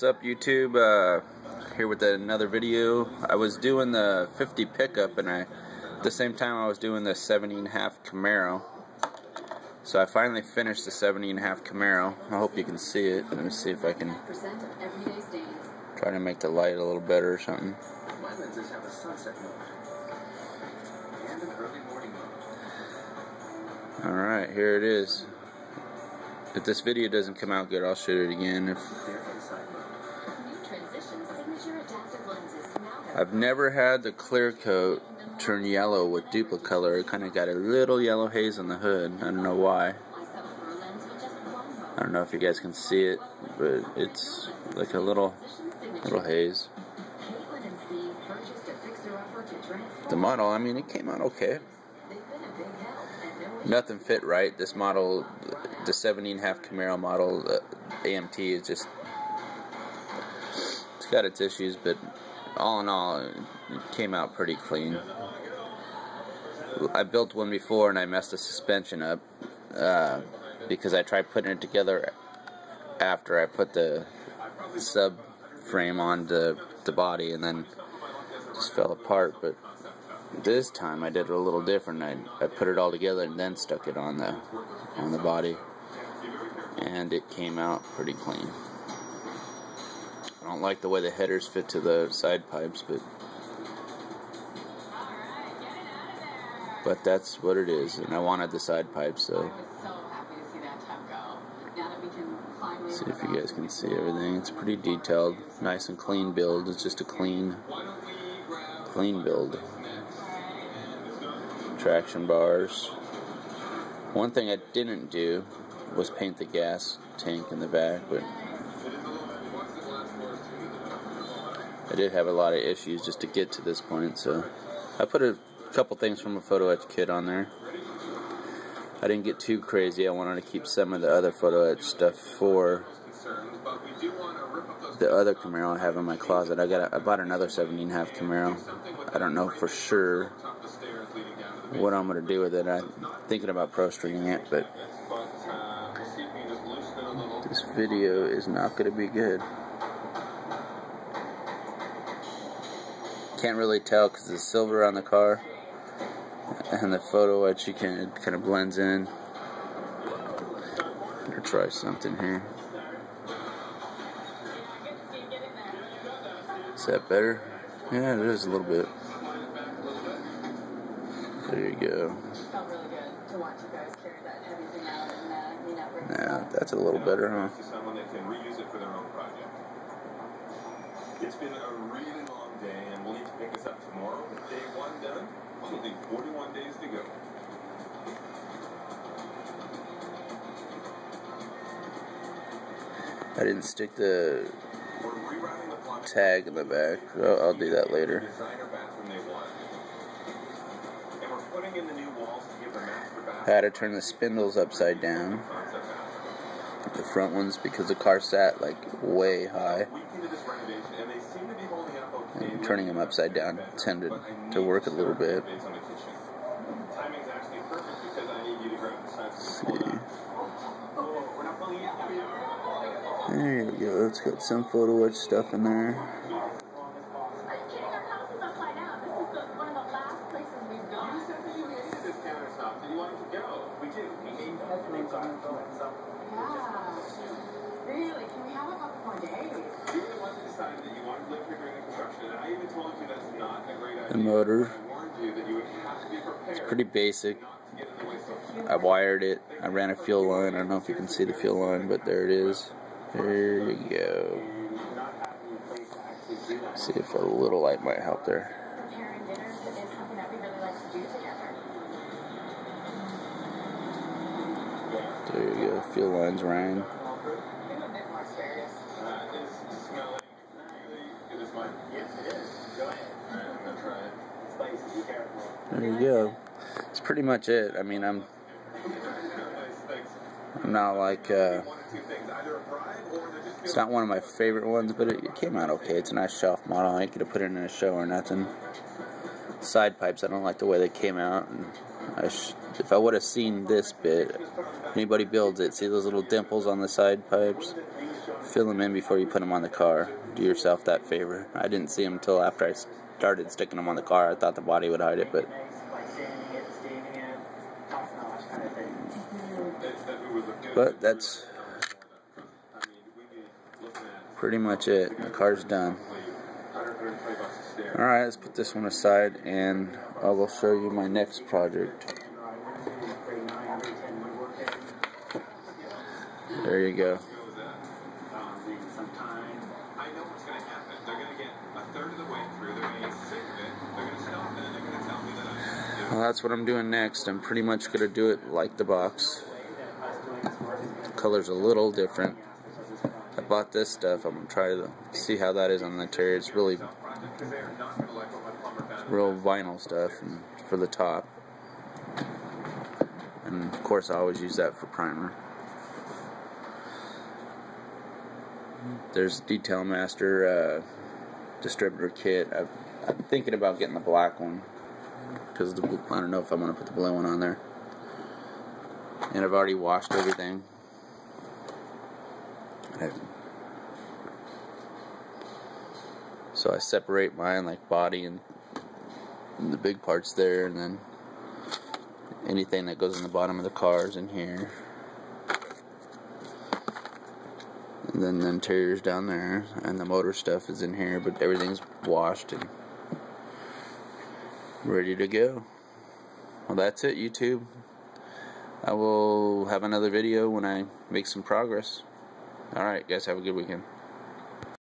What's up YouTube? Uh, here with another video. I was doing the 50 pickup and I, at the same time I was doing the 70 and a half Camaro. So I finally finished the 70 and a half Camaro. I hope you can see it. Let me see if I can try to make the light a little better or something. Alright, here it is. If this video doesn't come out good, I'll shoot it again. If I've never had the clear coat turn yellow with Duplicolor. It kind of got a little yellow haze on the hood. I don't know why. I don't know if you guys can see it, but it's like a little little haze. The model, I mean, it came out okay. Nothing fit right. This model, the 70 and a half Camaro model, the AMT is just it's got its issues, but all in all, it came out pretty clean. I built one before and I messed the suspension up uh, because I tried putting it together after I put the subframe on the, the body and then just fell apart. But this time I did it a little different. I, I put it all together and then stuck it on the on the body, and it came out pretty clean. I don't like the way the headers fit to the side pipes, but but that's what it is, and I wanted the side pipes, so. See if you guys can see everything. It's pretty detailed, nice and clean build. It's just a clean, clean build. Traction bars. One thing I didn't do was paint the gas tank in the back, but I did have a lot of issues just to get to this point, so I put a couple things from a photo etch kit on there. I didn't get too crazy. I wanted to keep some of the other photo etch stuff for the other Camaro I have in my closet. I got a, I bought another 17 and half Camaro. I don't know for sure what I'm going to do with it. I'm thinking about pro streeting it, but this video is not going to be good. Can't really tell because the silver on the car and the photo etch you can kind of blends in. Better try something here. Is that better? Yeah, it is a little bit. There you go. Yeah, that's a little better, huh? It's been a really long day, and we'll need to pick this up tomorrow. with Day one done, only 41 days to go. I didn't stick the tag in the back. I'll, I'll do that later. I had to turn the spindles upside down. The front ones because the car sat like way high. Turning them upside down tended to work a little bit. Let's see. There you go. It's got some photo etch stuff in there. The motor. It's pretty basic. I wired it. I ran a fuel line. I don't know if you can see the fuel line, but there it is. There you go. See if a little light might help there. There you go. Fuel lines ran. There you go. That's pretty much it. I mean, I'm I'm not like uh, it's not one of my favorite ones, but it, it, came out okay. It's a nice shelf model. I ain't gonna put it in a show or nothing. Side pipes, I don't like the way they came out. And I if I would have seen this bit, anybody builds it, see those little dimples on the side pipes? fill them in before you put them on the car. Do yourself that favor. I didn't see them until after I started sticking them on the car. I thought the body would hide it, but but that's pretty much it. The car's done. Alright, let's put this one aside and I will show you my next project. There you go. Well, that's what I'm doing next. I'm pretty much going to do it like the box. Color's a little different. I bought this stuff. I'm going to try to see how that is on the interior. It's really real vinyl stuff for the top. And of course I always use that for primer. There's Detail Master uh, distributor kit. i am thinking about getting the black one because I don't know if I'm going to put the blue one on there. And I've already washed everything. So I separate mine like body and, and the big parts there and then anything that goes in the bottom of the car is in here. And then the interior's down there and the motor stuff is in here but everything's washed and ready to go. Well that's it YouTube. I will have another video when I make some progress. Alright guys have a good weekend.